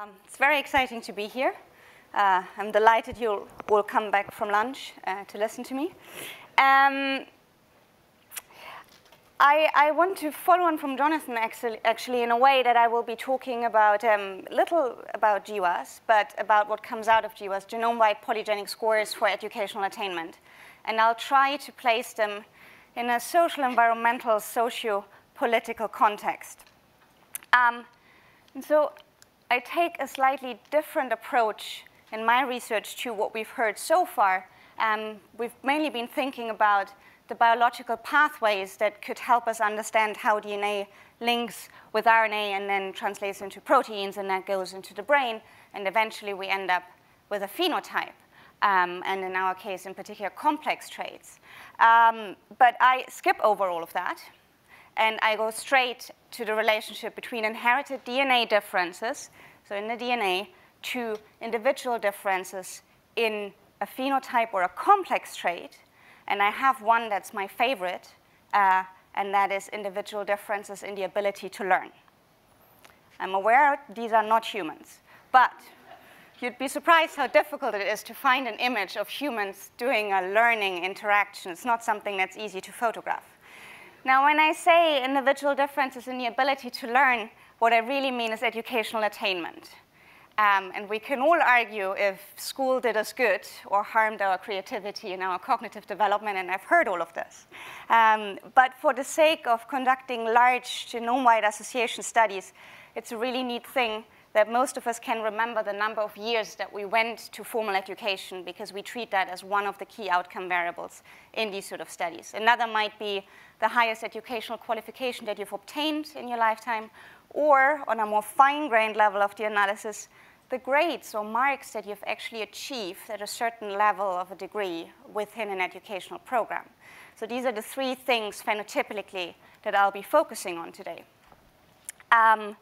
Um, it's very exciting to be here. Uh, I'm delighted you will come back from lunch uh, to listen to me. Um, I, I, want to follow on from Jonathan actually, actually, in a way that I will be talking about um, little about GWAS, but about what comes out of GWAS, genome-wide polygenic scores for educational attainment. And I'll try to place them in a social, environmental, socio-political context. Um, and so I take a slightly different approach in my research to what we've heard so far. Um, we've mainly been thinking about the biological pathways that could help us understand how DNA links with RNA and then translates into proteins and that goes into the brain. And eventually we end up with a phenotype. Um, and in our case, in particular, complex traits. Um, but I skip over all of that, and I go straight to the relationship between inherited DNA differences, so in the DNA, to individual differences in a phenotype or a complex trait, and I have one that's my favorite, uh, and that is individual differences in the ability to learn. I'm aware these are not humans, but you'd be surprised how difficult it is to find an image of humans doing a learning interaction. It's not something that's easy to photograph. Now, when I say individual differences in the ability to learn, what I really mean is educational attainment. Um, and we can all argue if school did us good or harmed our creativity and our cognitive development, and I've heard all of this. Um, but for the sake of conducting large genome-wide association studies, it's a really neat thing that most of us can remember the number of years that we went to formal education because we treat that as one of the key outcome variables in these sort of studies. Another might be the highest educational qualification that you've obtained in your lifetime, or on a more fine-grained level of the analysis, the grades or marks that you've actually achieved at a certain level of a degree within an educational program. So these are the three things phenotypically that I'll be focusing on today. Um,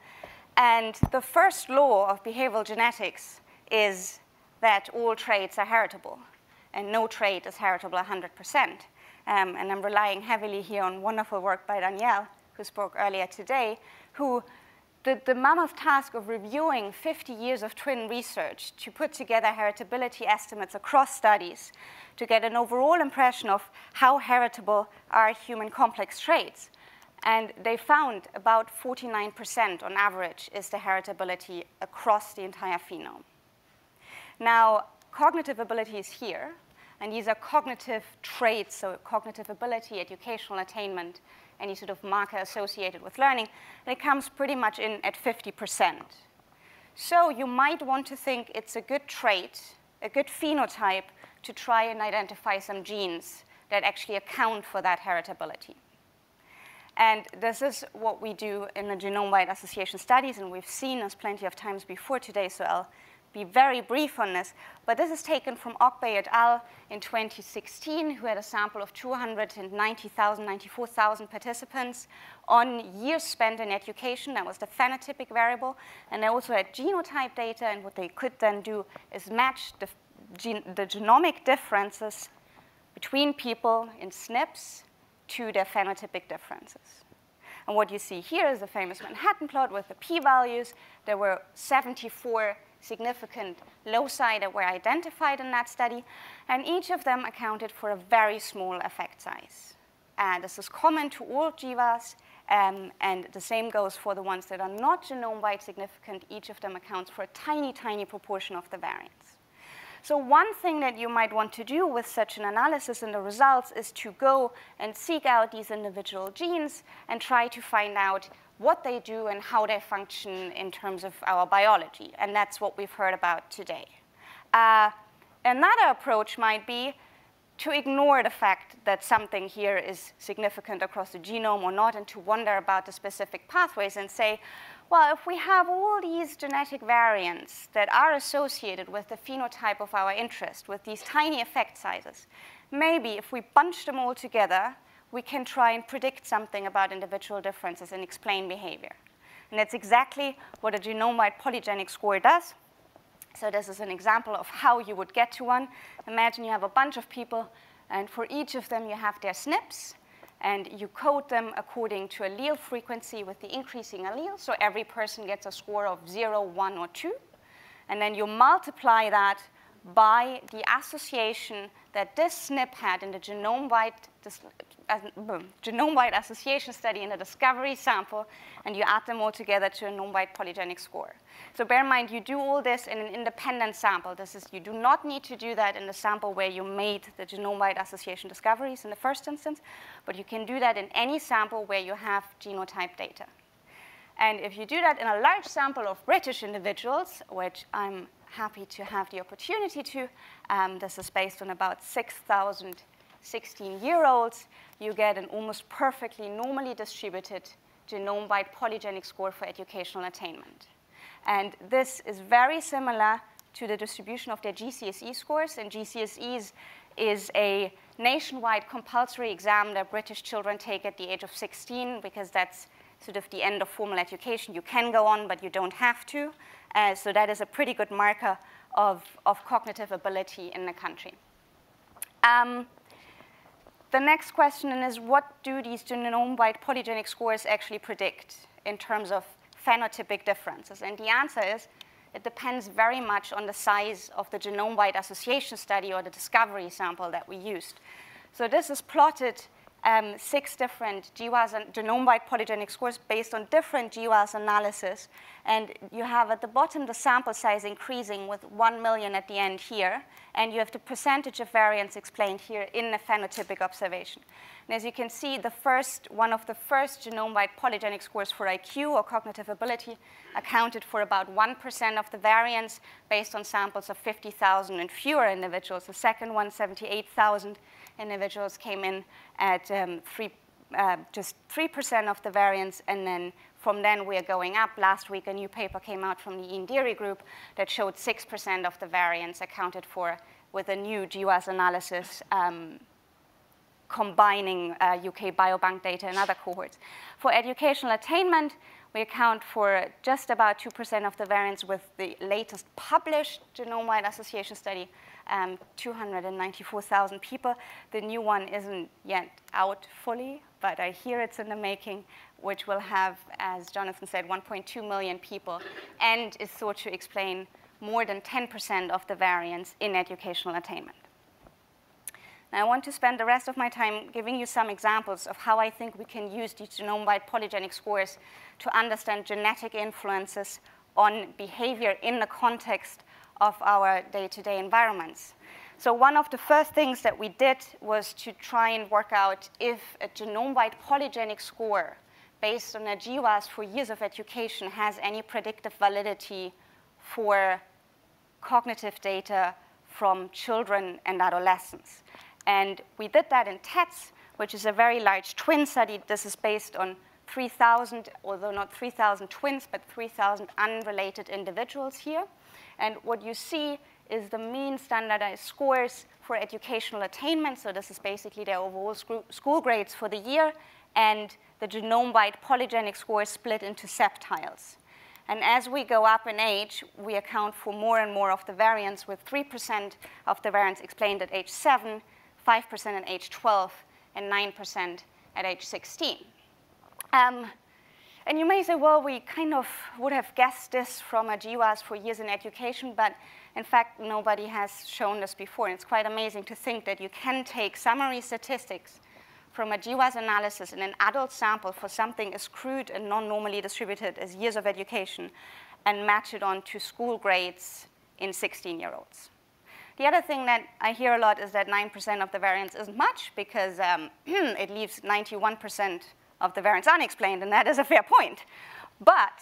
and the first law of behavioral genetics is that all traits are heritable, and no trait is heritable 100%. Um, and I'm relying heavily here on wonderful work by Danielle, who spoke earlier today, who the, the mammoth task of reviewing 50 years of twin research to put together heritability estimates across studies to get an overall impression of how heritable are human complex traits. And they found about 49% on average is the heritability across the entire phenome. Now, cognitive ability is here, and these are cognitive traits, so cognitive ability, educational attainment, any sort of marker associated with learning, and it comes pretty much in at 50%. So you might want to think it's a good trait, a good phenotype to try and identify some genes that actually account for that heritability. And this is what we do in the genome-wide association studies, and we've seen this plenty of times before today, so I'll be very brief on this, but this is taken from Okbay et al. in 2016, who had a sample of 290,000, 94,000 participants on years spent in education. That was the phenotypic variable. And they also had genotype data, and what they could then do is match the, gen the genomic differences between people in SNPs to their phenotypic differences. And what you see here is the famous Manhattan plot with the p-values. There were 74 significant loci that were identified in that study, and each of them accounted for a very small effect size. And this is common to all GWAS, um, and the same goes for the ones that are not genome-wide significant. Each of them accounts for a tiny, tiny proportion of the variance. So one thing that you might want to do with such an analysis in the results is to go and seek out these individual genes and try to find out what they do and how they function in terms of our biology. And that's what we've heard about today. Uh, another approach might be to ignore the fact that something here is significant across the genome or not and to wonder about the specific pathways and say, well, if we have all these genetic variants that are associated with the phenotype of our interest, with these tiny effect sizes, maybe if we bunch them all together, we can try and predict something about individual differences and explain behavior. And that's exactly what a genome-wide polygenic score does. So this is an example of how you would get to one. Imagine you have a bunch of people, and for each of them you have their SNPs, and you code them according to allele frequency with the increasing allele. So every person gets a score of 0, 1, or 2. And then you multiply that by the association that this SNP had in the genome-wide genome-wide association study in a discovery sample, and you add them all together to a genome-wide polygenic score. So bear in mind, you do all this in an independent sample. This is, you do not need to do that in the sample where you made the genome-wide association discoveries in the first instance, but you can do that in any sample where you have genotype data. And if you do that in a large sample of British individuals, which I'm happy to have the opportunity to. Um, this is based on about 6,000 16-year-olds. You get an almost perfectly normally distributed genome-wide polygenic score for educational attainment. And this is very similar to the distribution of their GCSE scores. And GCSEs is a nationwide compulsory exam that British children take at the age of 16 because that's sort of the end of formal education. You can go on, but you don't have to. Uh, so that is a pretty good marker of, of cognitive ability in the country. Um, the next question is, what do these genome-wide polygenic scores actually predict in terms of phenotypic differences? And the answer is, it depends very much on the size of the genome-wide association study or the discovery sample that we used. So this is plotted um, six different GWAS and genome-wide polygenic scores based on different GWAS analysis. And you have at the bottom the sample size increasing with 1 million at the end here. And you have the percentage of variance explained here in the phenotypic observation. And as you can see, the first, one of the first genome-wide polygenic scores for IQ or cognitive ability accounted for about 1% of the variance based on samples of 50,000 and fewer individuals. The second one, 78,000 individuals came in at um, three, uh, just 3% of the variance, and then from then we are going up. Last week, a new paper came out from the Ian Deary group that showed 6% of the variance accounted for with a new GWAS analysis um, combining uh, UK Biobank data and other cohorts. For educational attainment, we account for just about 2% of the variance with the latest published genome-wide association study um, 294,000 people. The new one isn't yet out fully, but I hear it's in the making, which will have, as Jonathan said, 1.2 million people, and is thought to explain more than 10% of the variance in educational attainment. Now, I want to spend the rest of my time giving you some examples of how I think we can use these genome-wide polygenic scores to understand genetic influences on behavior in the context of our day-to-day -day environments. So one of the first things that we did was to try and work out if a genome-wide polygenic score based on a GWAS for years of education has any predictive validity for cognitive data from children and adolescents. And we did that in TEDS, which is a very large twin study. This is based on 3,000, although not 3,000 twins, but 3,000 unrelated individuals here. And what you see is the mean standardized scores for educational attainment. So this is basically their overall school grades for the year, and the genome-wide polygenic scores split into septiles. And as we go up in age, we account for more and more of the variance, with 3% of the variance explained at age 7, 5% at age 12, and 9% at age 16. Um, and you may say, well, we kind of would have guessed this from a GWAS for years in education, but in fact, nobody has shown this before. And it's quite amazing to think that you can take summary statistics from a GWAS analysis in an adult sample for something as crude and non-normally distributed as years of education and match it on to school grades in 16-year-olds. The other thing that I hear a lot is that 9% of the variance isn't much because um, it leaves 91% of the variance unexplained, and that is a fair point. But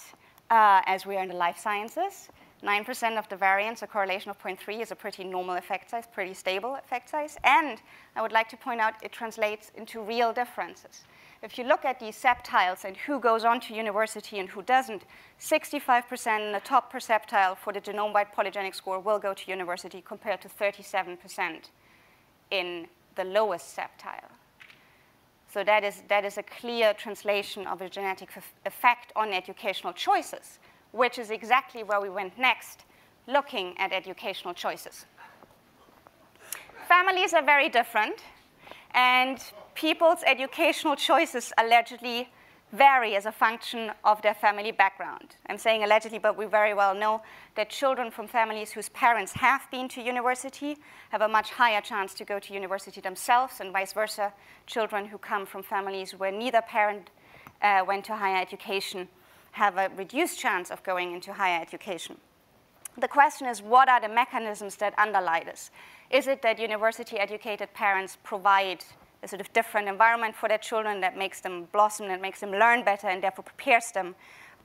uh, as we are in the life sciences, 9% of the variance, a correlation of 0.3, is a pretty normal effect size, pretty stable effect size. And I would like to point out it translates into real differences. If you look at these septiles and who goes on to university and who doesn't, 65% in the top perceptile for the genome-wide polygenic score will go to university compared to 37% in the lowest septile. So that is, that is a clear translation of a genetic effect on educational choices, which is exactly where we went next, looking at educational choices. Families are very different, and people's educational choices allegedly vary as a function of their family background. I'm saying allegedly, but we very well know that children from families whose parents have been to university have a much higher chance to go to university themselves, and vice versa. Children who come from families where neither parent uh, went to higher education have a reduced chance of going into higher education. The question is, what are the mechanisms that underlie this? Is it that university-educated parents provide a sort of different environment for their children that makes them blossom, that makes them learn better, and therefore prepares them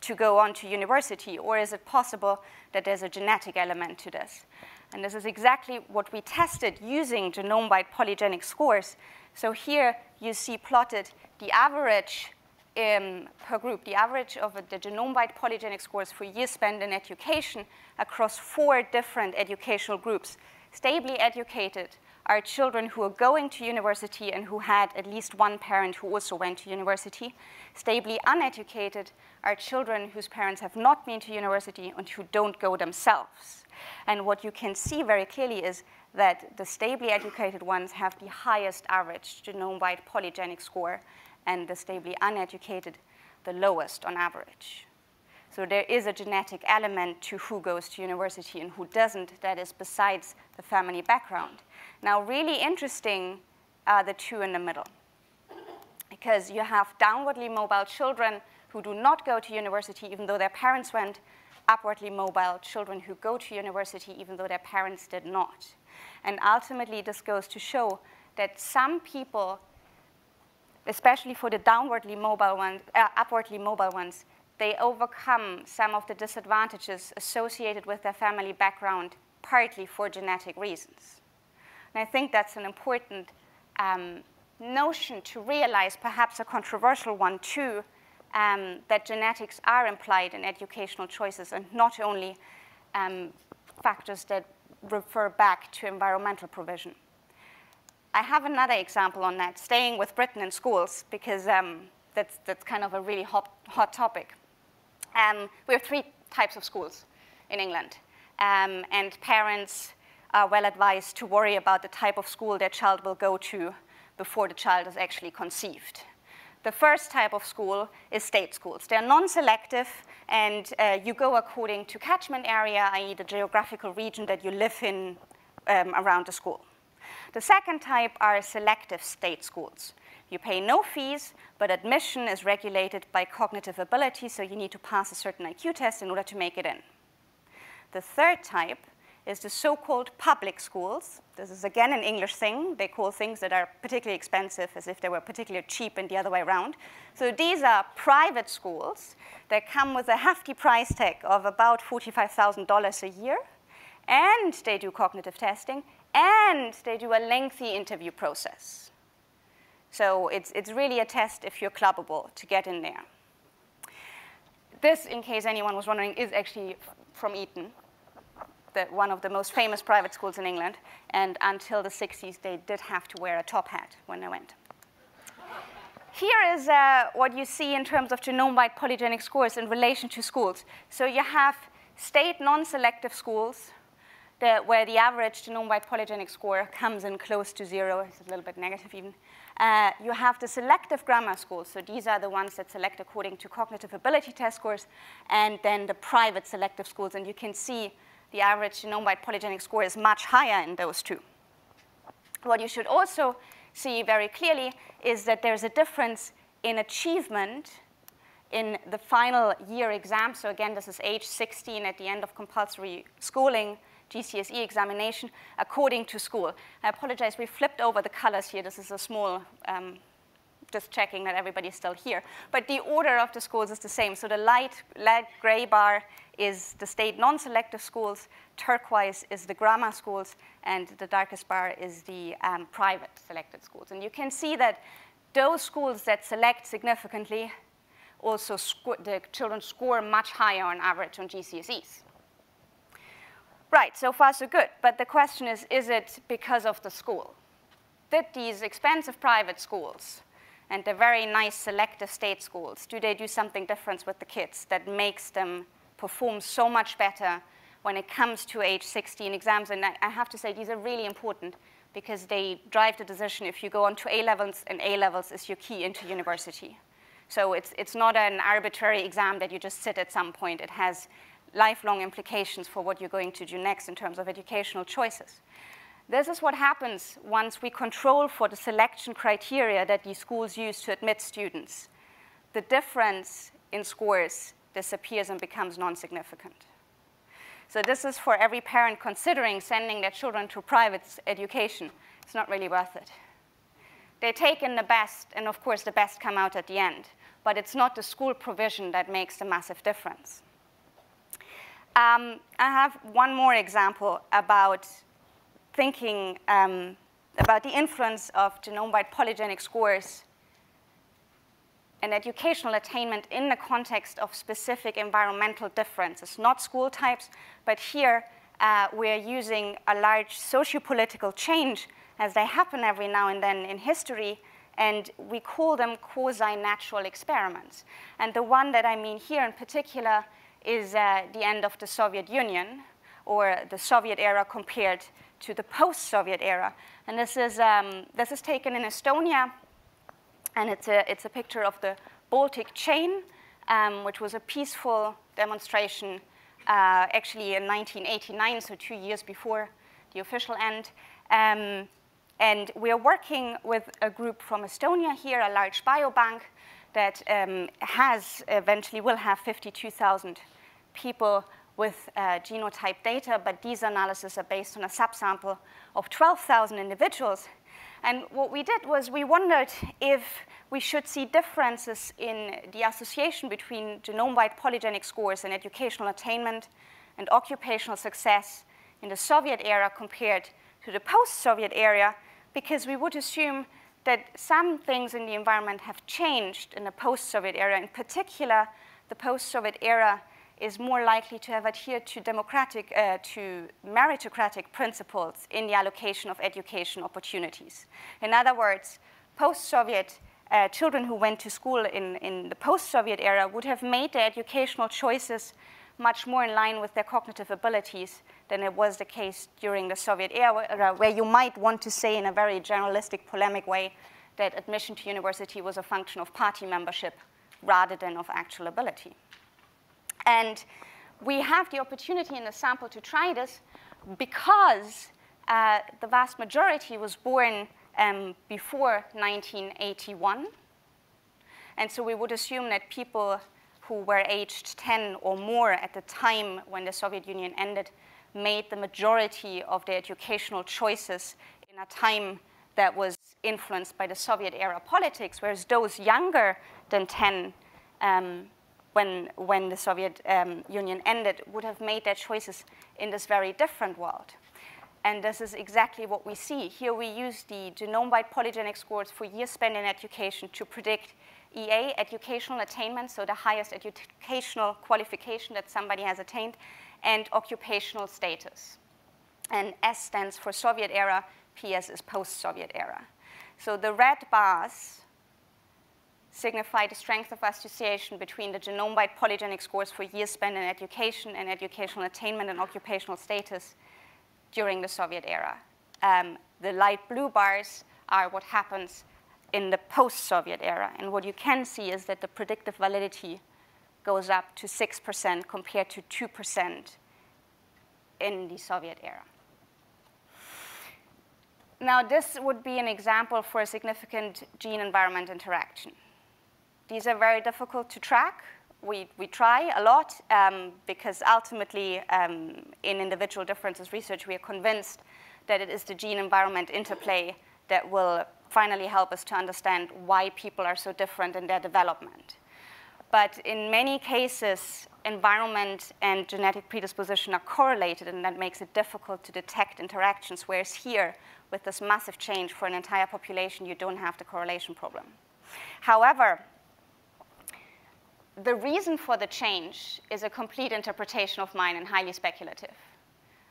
to go on to university? Or is it possible that there's a genetic element to this? And this is exactly what we tested using genome-wide polygenic scores. So here you see plotted the average um, per group, the average of the genome-wide polygenic scores for years spent in education across four different educational groups. Stably educated, are children who are going to university and who had at least one parent who also went to university. Stably uneducated are children whose parents have not been to university and who don't go themselves. And what you can see very clearly is that the stably educated ones have the highest average genome-wide polygenic score, and the stably uneducated the lowest on average. So there is a genetic element to who goes to university and who doesn't that is besides the family background. Now, really interesting are the two in the middle. Because you have downwardly mobile children who do not go to university even though their parents went, upwardly mobile children who go to university even though their parents did not. And ultimately, this goes to show that some people, especially for the downwardly mobile ones, uh, upwardly mobile ones, they overcome some of the disadvantages associated with their family background partly for genetic reasons. And I think that's an important um, notion to realize, perhaps a controversial one too, um, that genetics are implied in educational choices and not only um, factors that refer back to environmental provision. I have another example on that, staying with Britain in schools, because um, that's, that's kind of a really hot, hot topic. Um, we have three types of schools in England, um, and parents are well advised to worry about the type of school their child will go to before the child is actually conceived. The first type of school is state schools. They're non-selective, and uh, you go according to catchment area, i.e. the geographical region that you live in um, around the school. The second type are selective state schools. You pay no fees, but admission is regulated by cognitive ability, so you need to pass a certain IQ test in order to make it in. The third type is the so-called public schools. This is again an English thing. They call things that are particularly expensive as if they were particularly cheap and the other way around. So these are private schools that come with a hefty price tag of about $45,000 a year, and they do cognitive testing, and they do a lengthy interview process. So it's, it's really a test if you're clubbable to get in there. This, in case anyone was wondering, is actually from Eton, the, one of the most famous private schools in England. And until the 60s, they did have to wear a top hat when they went. Here is uh, what you see in terms of genome-wide polygenic scores in relation to schools. So you have state non-selective schools the, where the average genome-wide polygenic score comes in close to zero. It's a little bit negative even. Uh, you have the selective grammar schools. So these are the ones that select according to cognitive ability test scores, and then the private selective schools. And you can see the average genome-wide polygenic score is much higher in those two. What you should also see very clearly is that there's a difference in achievement in the final year exam. So again, this is age 16 at the end of compulsory schooling GCSE examination according to school. I apologize, we flipped over the colors here. This is a small, um, just checking that everybody's still here. But the order of the schools is the same. So the light, light gray bar is the state non-selective schools, turquoise is the grammar schools, and the darkest bar is the um, private selected schools. And you can see that those schools that select significantly also the children score much higher on average on GCSEs. Right, so far so good. But the question is, is it because of the school? Did these expensive private schools and the very nice selective state schools, do they do something different with the kids that makes them perform so much better when it comes to age 16 exams? And I have to say, these are really important because they drive the decision if you go on to A levels, and A levels is your key into university. So it's, it's not an arbitrary exam that you just sit at some point. It has lifelong implications for what you're going to do next in terms of educational choices. This is what happens once we control for the selection criteria that these schools use to admit students. The difference in scores disappears and becomes non-significant. So this is for every parent considering sending their children to private education. It's not really worth it. They take in the best, and of course the best come out at the end, but it's not the school provision that makes the massive difference. Um, I have one more example about thinking um, about the influence of genome-wide polygenic scores and educational attainment in the context of specific environmental differences, not school types, but here uh, we're using a large socio-political change as they happen every now and then in history, and we call them quasi-natural experiments. And the one that I mean here in particular is uh, the end of the Soviet Union, or the Soviet era compared to the post-Soviet era. And this is, um, this is taken in Estonia and it's a, it's a picture of the Baltic chain, um, which was a peaceful demonstration uh, actually in 1989, so two years before the official end. Um, and we are working with a group from Estonia here, a large biobank that um, has eventually will have 52,000 people with uh, genotype data, but these analyses are based on a subsample of 12,000 individuals. And what we did was we wondered if we should see differences in the association between genome-wide polygenic scores and educational attainment and occupational success in the Soviet era compared to the post-Soviet era, because we would assume that some things in the environment have changed in the post-Soviet era. In particular, the post-Soviet era is more likely to have adhered to democratic, uh, to meritocratic principles in the allocation of education opportunities. In other words, post-Soviet uh, children who went to school in, in the post-Soviet era would have made their educational choices much more in line with their cognitive abilities than it was the case during the Soviet era, where you might want to say in a very generalistic, polemic way that admission to university was a function of party membership rather than of actual ability. And we have the opportunity in the sample to try this because uh, the vast majority was born um, before 1981. And so we would assume that people who were aged 10 or more at the time when the Soviet Union ended made the majority of their educational choices in a time that was influenced by the Soviet era politics, whereas those younger than 10 um, when, when the Soviet um, Union ended, would have made their choices in this very different world. And this is exactly what we see. Here we use the genome-wide polygenic scores for years spent in education to predict EA, educational attainment, so the highest educational qualification that somebody has attained, and occupational status. And S stands for Soviet era, PS is post-Soviet era. So the red bars signify the strength of association between the genome-wide polygenic scores for years spent in education and educational attainment and occupational status during the Soviet era. Um, the light blue bars are what happens in the post-Soviet era. And what you can see is that the predictive validity goes up to 6% compared to 2% in the Soviet era. Now, this would be an example for a significant gene-environment interaction. These are very difficult to track. We, we try a lot um, because ultimately um, in individual differences research, we are convinced that it is the gene-environment interplay that will finally help us to understand why people are so different in their development. But in many cases, environment and genetic predisposition are correlated, and that makes it difficult to detect interactions, whereas here, with this massive change for an entire population, you don't have the correlation problem. However, the reason for the change is a complete interpretation of mine and highly speculative.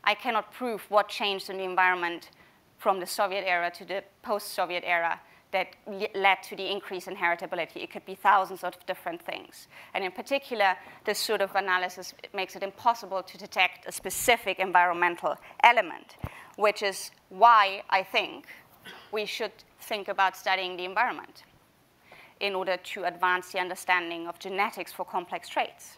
I cannot prove what changed in the environment from the Soviet era to the post-Soviet era that led to the increase in heritability. It could be thousands of different things. And in particular, this sort of analysis makes it impossible to detect a specific environmental element. which is why I think we should think about studying the environment in order to advance the understanding of genetics for complex traits.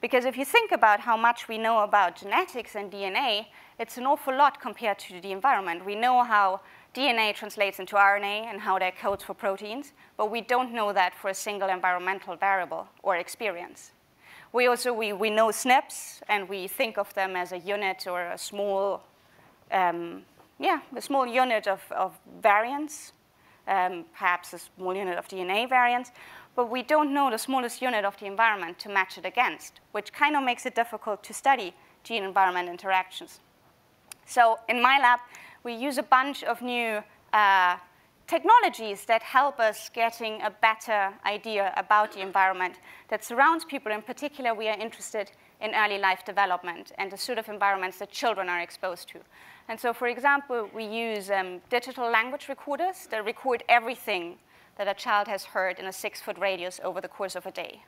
Because if you think about how much we know about genetics and DNA, it's an awful lot compared to the environment. We know how DNA translates into RNA and how that codes for proteins, but we don't know that for a single environmental variable or experience. We also, we, we know SNPs, and we think of them as a unit or a small, um, yeah, a small unit of, of variance, um, perhaps a small unit of DNA variance, but we don't know the smallest unit of the environment to match it against, which kind of makes it difficult to study gene-environment interactions. So in my lab, we use a bunch of new uh, technologies that help us getting a better idea about the environment that surrounds people. In particular, we are interested in early life development and the sort of environments that children are exposed to. And so, for example, we use um, digital language recorders that record everything that a child has heard in a six-foot radius over the course of a day.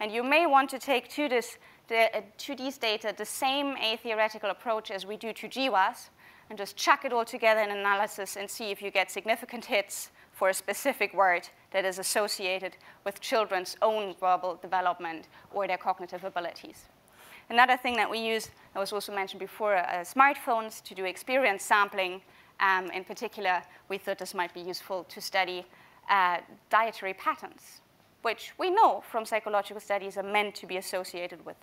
And you may want to take to, this, uh, to these data the same a-theoretical approach as we do to GWAS, and just chuck it all together in analysis and see if you get significant hits for a specific word that is associated with children's own verbal development or their cognitive abilities. Another thing that we use, that was also mentioned before, uh, smartphones to do experience sampling. Um, in particular, we thought this might be useful to study uh, dietary patterns, which we know from psychological studies are meant to be associated with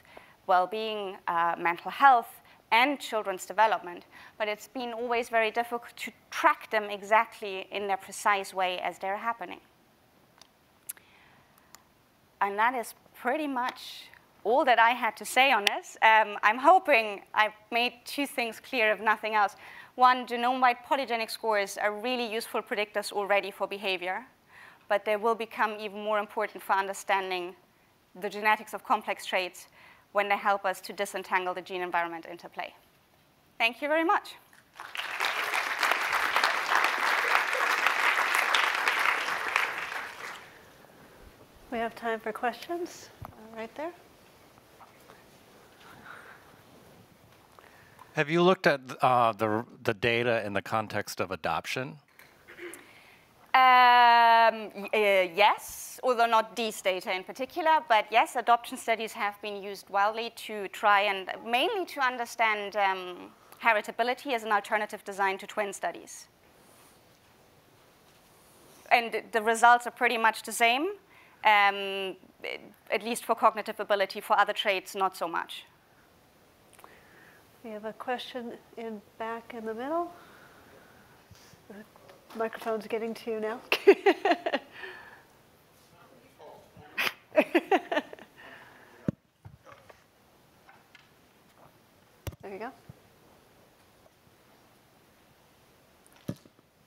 well-being, uh, mental health, and children's development, but it's been always very difficult to track them exactly in their precise way as they're happening. And that is pretty much all that I had to say on this. Um, I'm hoping I've made two things clear, if nothing else. One, genome-wide polygenic scores are really useful predictors already for behavior, but they will become even more important for understanding the genetics of complex traits when they help us to disentangle the gene-environment interplay. Thank you very much. We have time for questions uh, right there. Have you looked at uh, the, the data in the context of adoption? Um, uh, yes, although not these data in particular, but yes, adoption studies have been used widely to try and mainly to understand um, heritability as an alternative design to twin studies. And the results are pretty much the same, um, at least for cognitive ability. For other traits, not so much. We have a question in back in the middle microphone's getting to you now. there you go.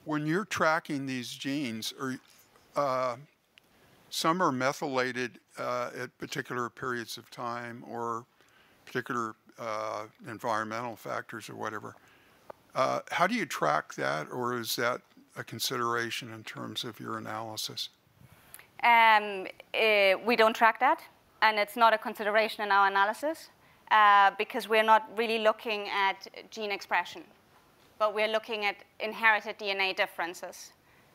When you're tracking these genes, or uh, some are methylated uh, at particular periods of time or particular uh, environmental factors or whatever. Uh, how do you track that, or is that a consideration in terms of your analysis? Um, uh, we don't track that, and it's not a consideration in our analysis uh, because we're not really looking at gene expression, but we're looking at inherited DNA differences,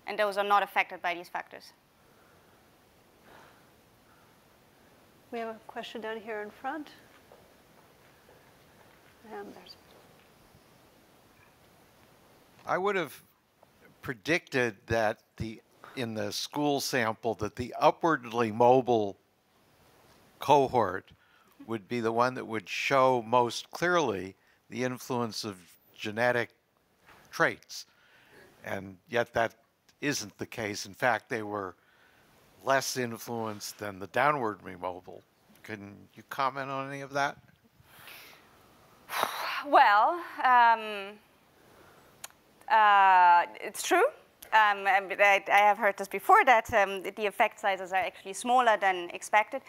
and those are not affected by these factors. We have a question down here in front. And there's I would have predicted that the in the school sample that the upwardly mobile cohort would be the one that would show most clearly the influence of genetic traits. And yet that isn't the case. In fact, they were less influenced than the downwardly mobile. Can you comment on any of that? Well, um, uh, it's true. Um, I, I, have heard this before that um, the effect sizes are actually smaller than expected.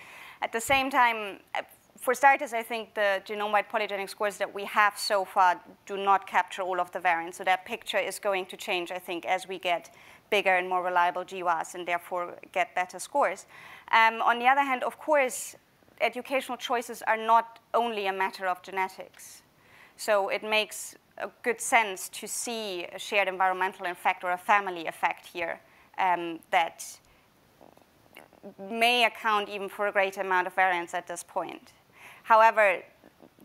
At the same time, uh, for starters, I think the genome-wide polygenic scores that we have so far do not capture all of the variants. So that picture is going to change, I think, as we get bigger and more reliable GWAS and therefore get better scores. Um, on the other hand, of course, educational choices are not only a matter of genetics. So it makes a good sense to see a shared environmental effect or a family effect here um, that may account even for a greater amount of variance at this point. However,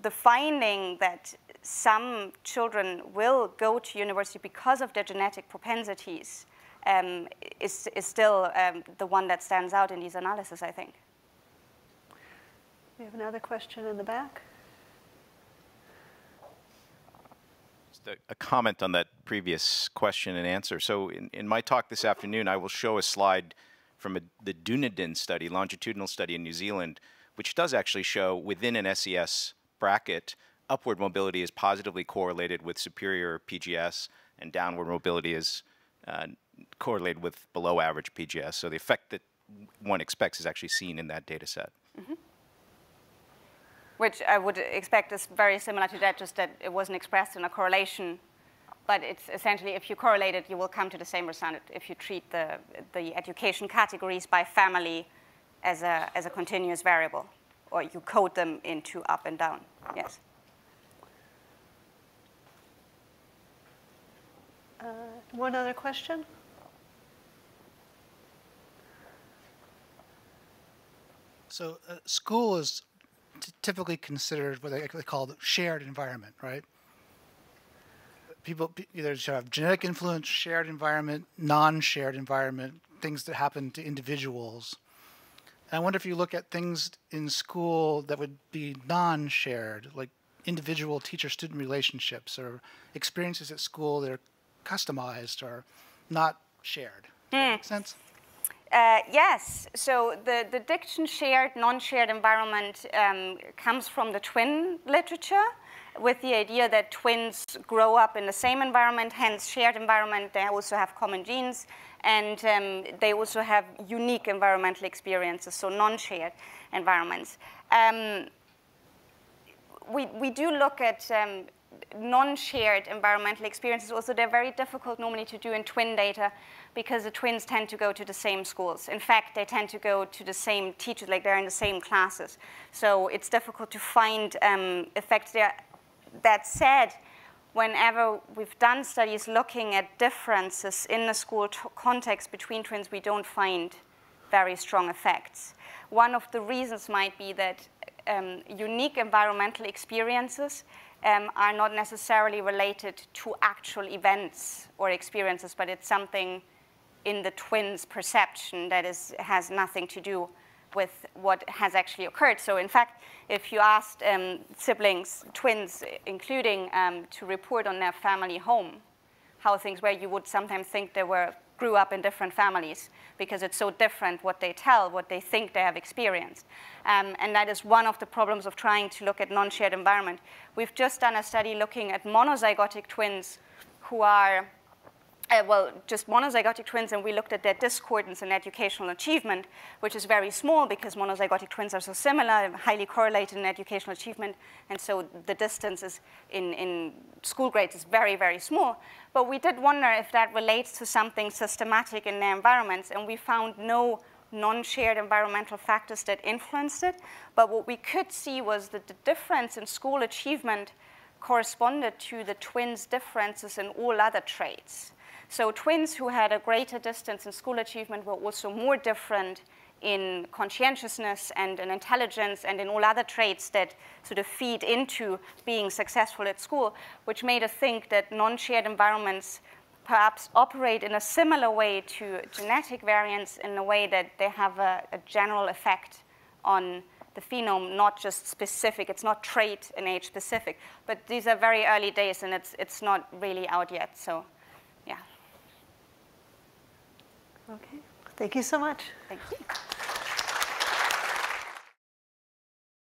the finding that some children will go to university because of their genetic propensities um, is, is still um, the one that stands out in these analyses, I think. We have another question in the back. A, a comment on that previous question and answer. So in, in my talk this afternoon, I will show a slide from a, the Dunedin study, longitudinal study in New Zealand, which does actually show within an SES bracket, upward mobility is positively correlated with superior PGS, and downward mobility is uh, correlated with below average PGS. So the effect that one expects is actually seen in that data set. Mm -hmm. Which I would expect is very similar to that, just that it wasn't expressed in a correlation. But it's essentially, if you correlate it, you will come to the same result if you treat the, the education categories by family as a, as a continuous variable, or you code them into up and down. Yes. Uh, one other question? So uh, school is typically considered what they, call the shared environment, right? People either have genetic influence, shared environment, non-shared environment, things that happen to individuals. And I wonder if you look at things in school that would be non-shared, like individual teacher-student relationships or experiences at school that are customized or not shared. Mm. make sense? Uh, yes, so the, the diction shared, non-shared environment um, comes from the twin literature with the idea that twins grow up in the same environment, hence shared environment, they also have common genes, and um, they also have unique environmental experiences, so non-shared environments. Um, we, we do look at um, non-shared environmental experiences also they're very difficult normally to do in twin data because the twins tend to go to the same schools. In fact, they tend to go to the same teachers, like they're in the same classes. So it's difficult to find um, effects there. That said, whenever we've done studies looking at differences in the school context between twins, we don't find very strong effects. One of the reasons might be that um, unique environmental experiences um, are not necessarily related to actual events or experiences, but it's something in the twins' perception that is, has nothing to do with what has actually occurred. So in fact, if you asked um, siblings, twins, including, um, to report on their family home, how things were, you would sometimes think they were grew up in different families because it's so different what they tell, what they think they have experienced. Um, and that is one of the problems of trying to look at non-shared environment. We've just done a study looking at monozygotic twins who are uh, well, just monozygotic twins, and we looked at their discordance in educational achievement, which is very small because monozygotic twins are so similar, highly correlated in educational achievement, and so the distance is in, in school grades is very, very small. But we did wonder if that relates to something systematic in their environments, and we found no non-shared environmental factors that influenced it. But what we could see was that the difference in school achievement corresponded to the twins' differences in all other traits. So twins who had a greater distance in school achievement were also more different in conscientiousness and in intelligence and in all other traits that sort of feed into being successful at school, which made us think that non-shared environments perhaps operate in a similar way to genetic variants in a way that they have a, a general effect on the phenome, not just specific. It's not trait and age specific. But these are very early days, and it's, it's not really out yet. So. Okay. Thank you so much. Thank you.